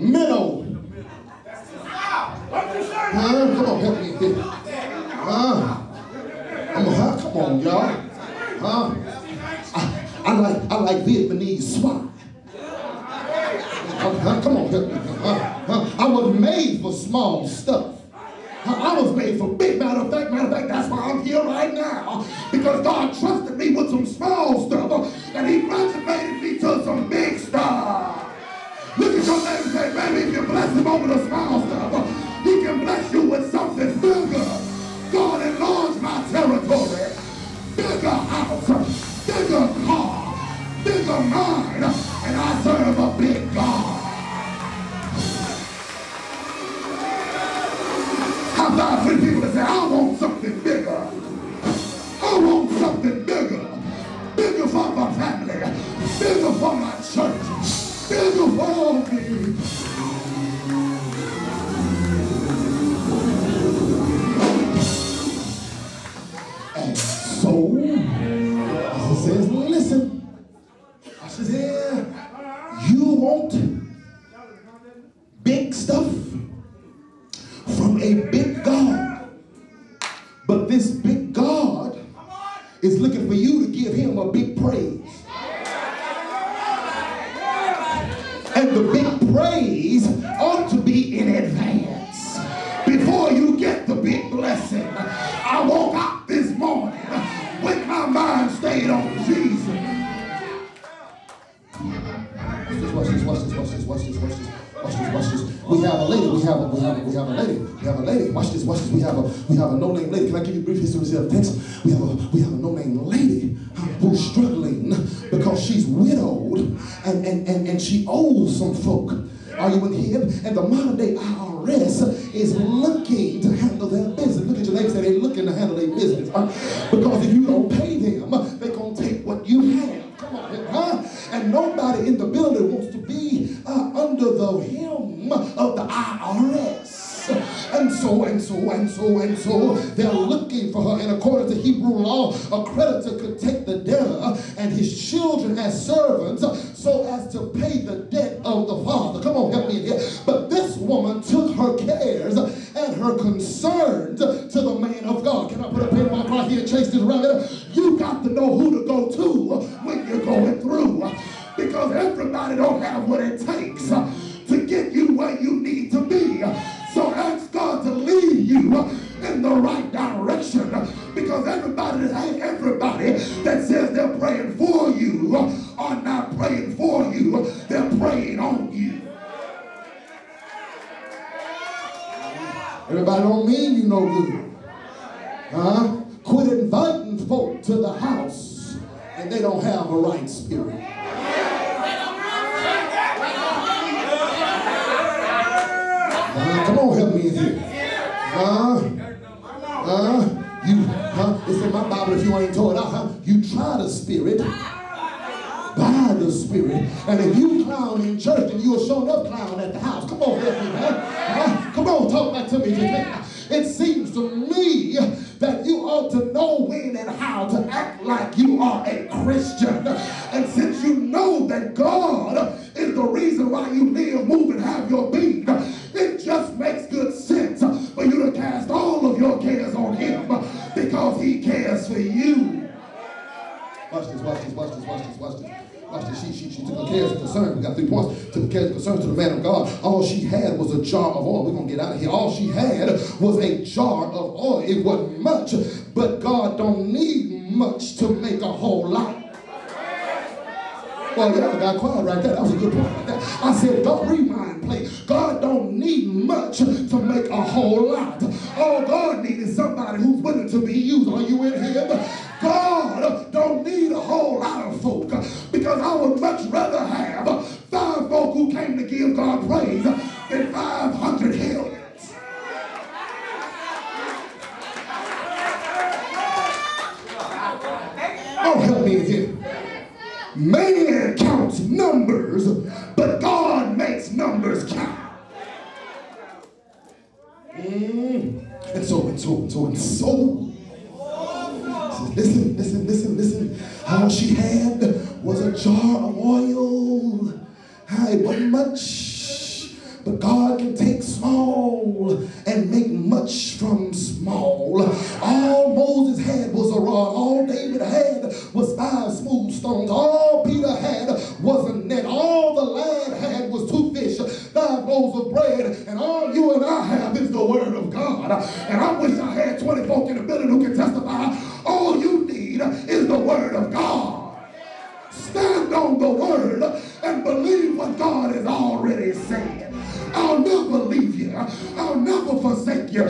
minnow. Huh? Come on, help me. Huh? I'm huh? Come on, y'all. Huh? I, I like I like Vietnamese swine. Huh? Come on, help me. Huh? Huh? I was made for small stuff. Something bigger. Bigger for my family. Bigger for my church. Bigger for me. And so, he says, listen. I says, yeah, you want big stuff from a big God. But this big God is looking for you to give him a big praise. And the big praise ought to be in advance. Before you get the big blessing, I woke up this morning with my mind stayed on Jesus. Watch this, watch this, watch this, watch this, watch this, watch this, watch this. We have a lady, we have a, have a, lady, we have a lady. Watch this, watch this. We have a, we have a no-name lady. Can I give you a brief history of text? We have a, we have a no-name lady who's struggling because she's widowed and, and, and, and she owes some folk. Are you in here? And the modern day IRS is looking to handle their business. Look at your neighbor say they're looking to handle their business. huh? Because if you don't pay them, they're going to take what you have. Come on, huh? And nobody in the building wants to be uh, under the helm of the so, and so, and so, and so, they're looking for her. And according to Hebrew law, a creditor could take the debtor and his children as servants so as to pay the debt of the father. Come on, help me in here. But this woman took her cares and her concerns to the man of God. Can I put a pin mark right here and chase this rabbit? You got to know who to go to when you're going through. Because everybody don't have what it takes come on, help me here. Uh, uh, you, huh? It's in my Bible if you ain't told it. Uh-huh. You try the spirit by the spirit. And if you clown in church, then you'll show up clown at the house. Come on, help me, man. Huh? Come on, talk back to me. today. It seems to me that you ought to know when and how to act like you are a Christian. And since you know that God is the reason why you live, move, and have your being, watch this, watch this, watch this. She, she, she took her cares and concerns. We got three points. Took her cares and concerns to the man of God. All she had was a jar of oil. We're going to get out of here. All she had was a jar of oil. It wasn't much, but God don't need much to make a whole lot. Well, yeah, I got quiet right there. That was a good point. Right. I said, don't rewind, play. God don't need much to make a whole lot. All God needs is somebody who's willing to be used. Are you in here? Of folk because I would much rather have five folk who came to give God praise than 500 hellions. Oh, help me in here. Man counts numbers, but God makes numbers count. Mm. And so, and so, and so, and so. Jar of oil. It wasn't much, But God can take small and make I'll never leave you. I'll never forsake you.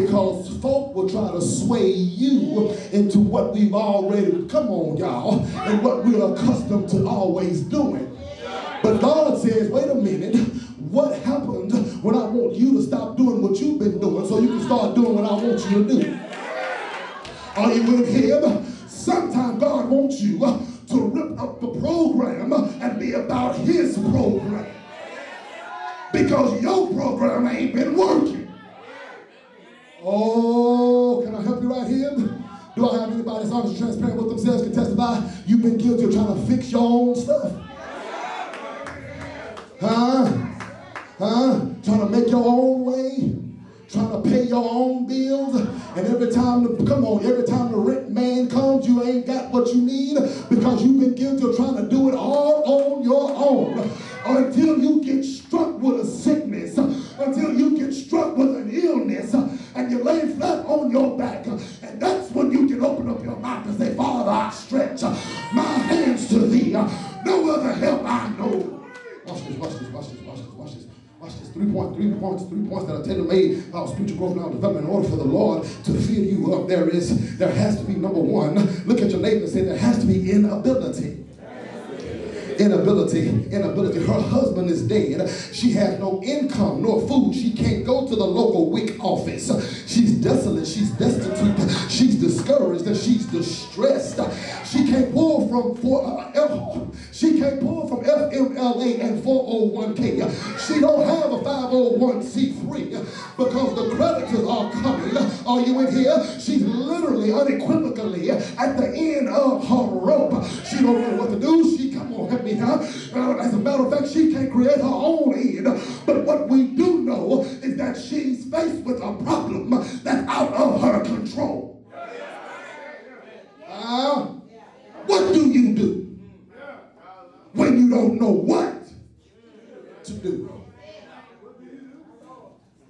Because folk will try to sway you into what we've already, come on, y'all, and what we're accustomed to always doing. But God says, wait a minute, what happened when I want you to stop doing what you've been doing so you can start doing what I want you to do? Are you with him? Sometimes God wants you to rip up the program and be about his program. Because your program ain't been working. Oh, can I help you right here? Do I have anybody that's honest and transparent with themselves can testify? You've been guilty of trying to fix your own stuff. Huh? Huh? Trying to make your own way? Trying to pay your own bills? And every time, the, come on, every time the rent man comes, you ain't got what you need because you've been guilty of trying to do it all on your own until you get struck with a sickness, points, three points, that are tailor made our spiritual growth and development in order for the Lord to fill you up. There is, there has to be number one. Look at your neighbor and say there has to be inability inability, inability. Her husband is dead. She has no income nor food. She can't go to the local WIC office. She's desolate. She's destitute. She's discouraged she's distressed. She can't pull from for, uh, F, she can't pull from FMLA and 401k. She don't have a 501c3 because the creditors are coming. Are you in here? She's literally unequivocally at the end of her rope. She don't know what to do. She come on, help me. Uh, as a matter of fact, she can't create her own end. But what we do know is that she's faced with a problem that's out of her control. Uh, what do you do when you don't know what to do?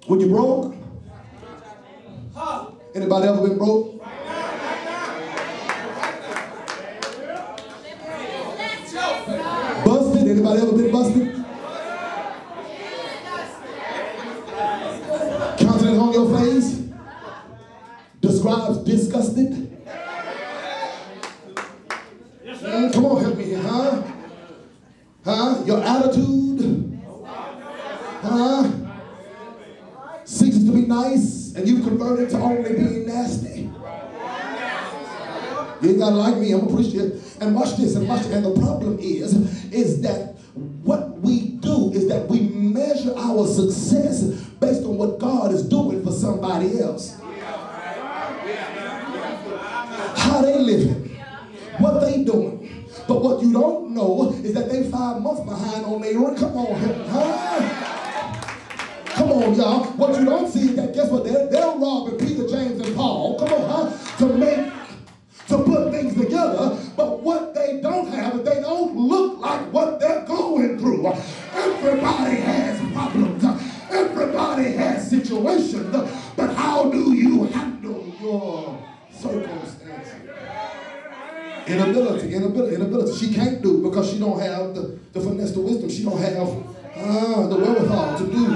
When you broke? Anybody ever been broke? Busted? Anybody ever been busted? Countenance on your face describes disgusted. Come on, help me here, huh? Huh? Your attitude? Huh? Seeks to be nice and you've converted to only being nasty. You ain't gotta like me, I'm gonna preach it. And watch this, and watch this. And the problem is, is that success based on what God is doing for somebody else. How they living, what they doing. But what you don't know is that they five months behind on their rent. Come on, huh? Come on, y'all. What you don't see is that guess what? They're, they're robbing because she don't have the, the finesse, the wisdom. She don't have uh, the wherewithal to do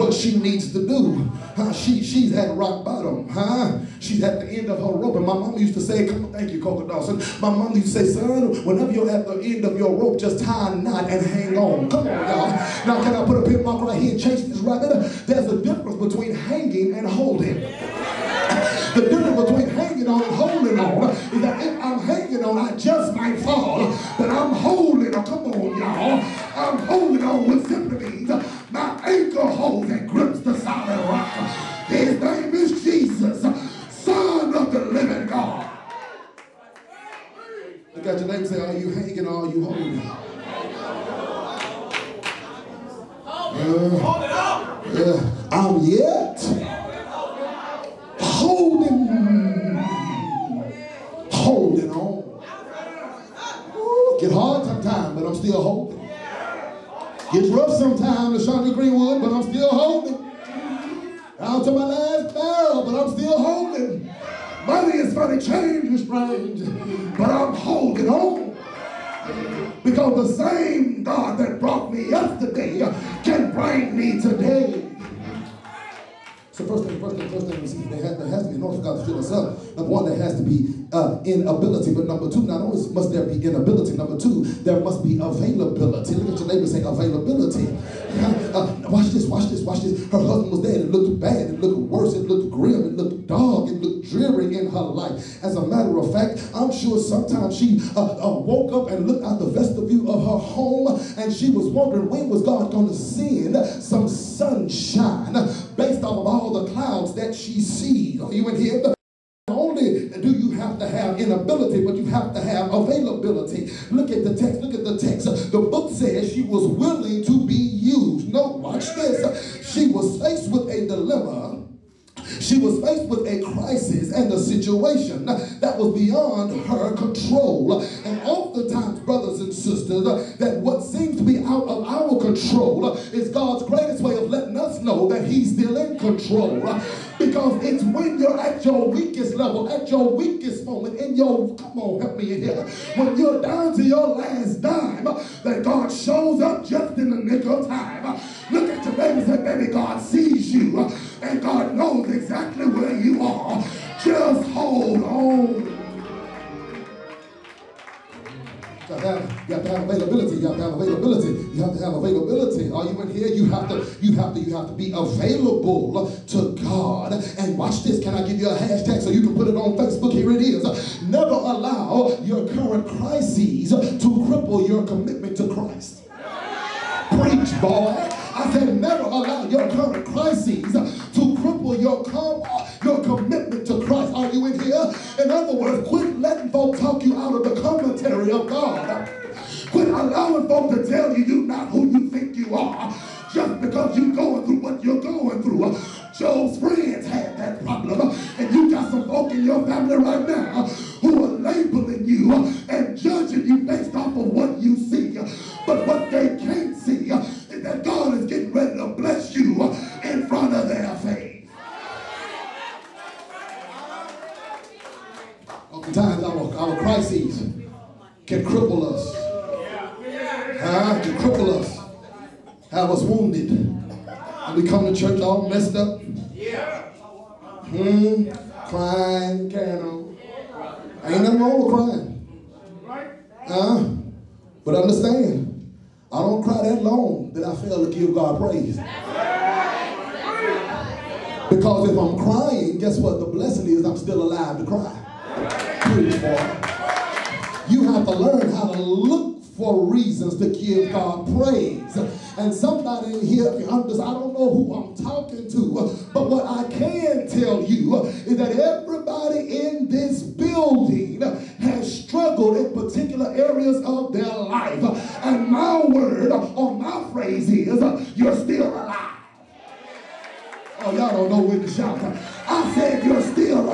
what she needs to do. Uh, she, she's at rock bottom. Huh? She's at the end of her rope. And my mom used to say, come on, thank you, Coco Dawson. My mom used to say, son, whenever you're at the end of your rope, just tie a knot and hang on. Come on, y'all. Now, can I put a pin mark right here and change this rabbit? There's a difference between hanging and holding. The difference between hanging on and holding on is that if I'm hanging on, I just might fall. But I'm holding on. Come on, y'all. I'm holding on I'm still holding. Gets rough sometimes, Shonda Greenwood, but I'm still holding. Out to my last barrel, but I'm still holding. Money is funny, change is strange, but I'm holding on. Because the same God that brought me yesterday can bring me today. So first thing, first thing, first thing there has, there has to be, for God to fill us up, number one, there has to be uh, inability. But number two, not only must there be inability, number two, there must be availability. Look at your neighbor say availability. Uh, watch this, watch this, watch this. Her husband was dead. It looked bad. It looked worse. It looked grim. It looked dark. It looked dreary in her life. As a matter of fact, I'm sure sometimes she uh, uh, woke up and looked out the vestibule of her home and she was wondering when was God going to send some sunshine based off of all the clouds that she sees. Are you in here? Do you have to have inability, but you have to have availability. Look at the text. Look at the text. The book says she was willing to be used. No, watch this. She was faced with a dilemma. She was faced with a crisis and a situation that was beyond her control. And oftentimes, brothers and sisters, that what seems to be out of our control is God's greatest way of letting us know that He's still in control. At your weakest level, at your weakest moment, in your, come on, help me in here, when you're down to your last dime, that God shows up just in the nick of time. Look at your baby and say, baby, God sees you, and God knows exactly where you are. Just hold on. You have, to have, you have to have availability. You have to have availability. You have to have availability. Are you in here? You have to. You have to. You have to be available this. Can I give you a hashtag so you can put it on Facebook? Here it is. Never allow your current crises to cripple your commitment to Christ. Preach, boy. I said, never allow your current crises to cripple your com- your commitment to Christ. Are you in here? In other words, quit letting folk talk you out of the commentary of God. Quit allowing folk to tell you you're not who you think you are just because you're going through what you're going through. Job's friends had that problem, some folk in your family right now who are labeling you and judging you based off of what you see. But what they can't see is that God is getting ready to bless you in front of their face. Oftentimes, our, our crises can cripple us. Huh? Can cripple us. Have us wounded. And we come to church all messed up. Hmm. Crying, on. Ain't nothing wrong with crying. Huh? But understand, I don't cry that long that I fail to give God praise. Because if I'm crying, guess what? The blessing is I'm still alive to cry. You have to learn how to look for reasons to give God praise. And somebody in here, I don't know who I'm talking to, but what I can tell you is that everybody in this building has struggled in particular areas of their life. And my word or my phrase is, you're still alive. Oh, y'all don't know when to shout. I said you're still